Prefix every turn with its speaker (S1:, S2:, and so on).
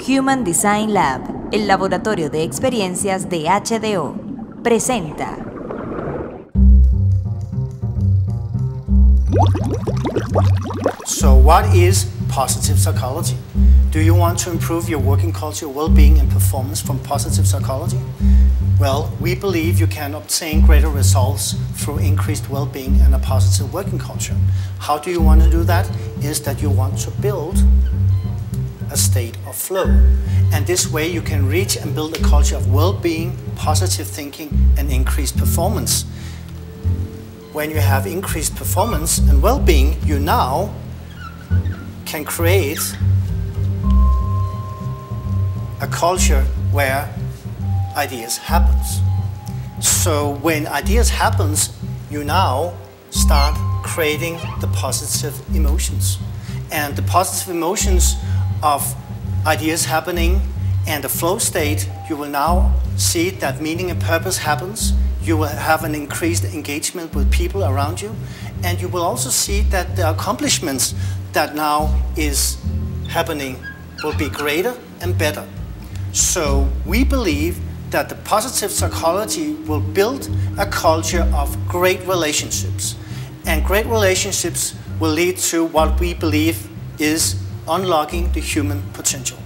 S1: Human Design Lab, el laboratorio de experiencias de HDO, presenta.
S2: So, what is positive psychology? Do you want to improve your working culture, well being, and performance from positive psychology? Well, we believe you can obtain greater results through increased well being and a positive working culture. How do you want to do that? Is that you want to build a state of flow. And this way you can reach and build a culture of well being, positive thinking, and increased performance. When you have increased performance and well being, you now can create a culture where ideas happens. So when ideas happens, you now start creating the positive emotions. And the positive emotions of ideas happening and the flow state, you will now see that meaning and purpose happens. You will have an increased engagement with people around you. And you will also see that the accomplishments that now is happening will be greater and better. So we believe that the positive psychology will build a culture of great relationships. And great relationships will lead to what we believe is unlocking the human potential.